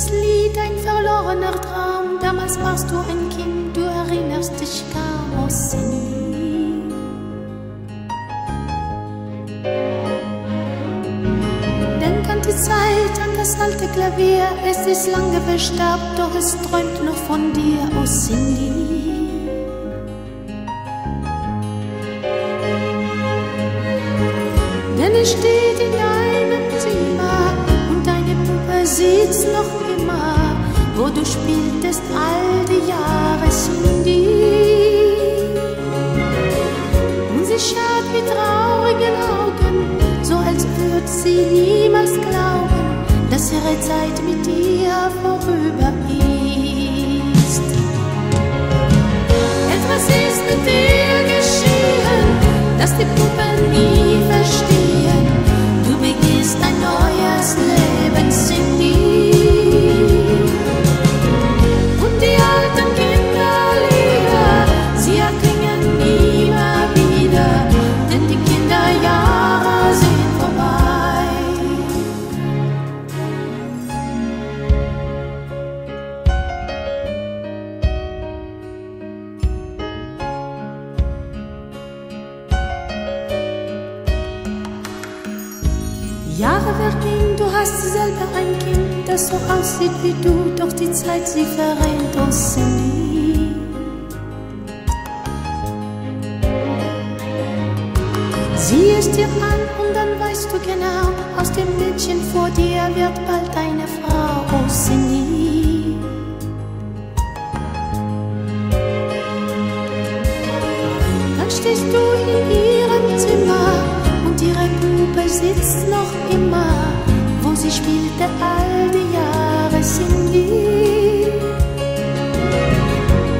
das Lied ein verlorener Traum. Damals warst du ein Kind, du erinnerst dich kaum, oh Cindy. Denk an die Zeit, an das alte Klavier. Es ist lange verstaubt, doch es träumt noch von dir, oh Cindy. Denn es steht in wo du spieltest all die Jahre Cindy. Und sie schaut mit traurigen Augen, so als würde sie niemals glauben, dass ihre Zeit mit dir vorüber ist. Etwas ist mit dir geschehen, dass die Puppen nie verstehen. Jahre vergehen, du hast selber ein Kind, das so aussieht wie du, doch die Zeit sie verrennt uns nie. Sieh es dir an und dann weißt du genau, aus dem Mädchen vor dir wird bald eine Frau, oh Cindy. Dann stehst du in ihrem Zimmer und ihre Puppe sitzt noch sie spielte all die Jahre in Wien.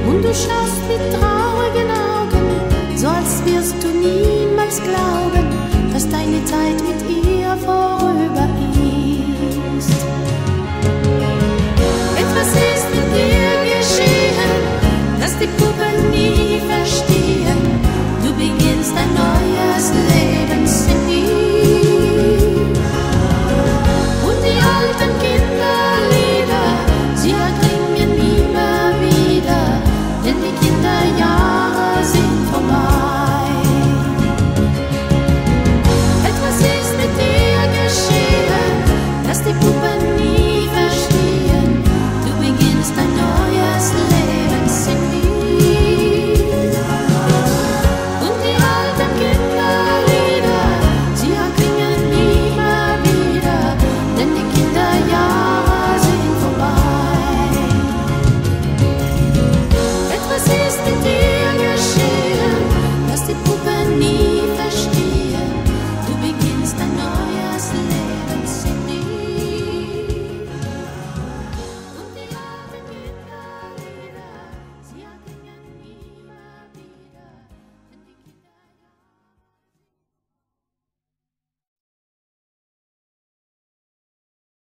Und du schaust mit traurigen Augen, so als wirst du niemals glauben, dass deine Zeit mit ihr vorüber ist. Etwas ist mit dir geschehen, das die Puppe nie versteht.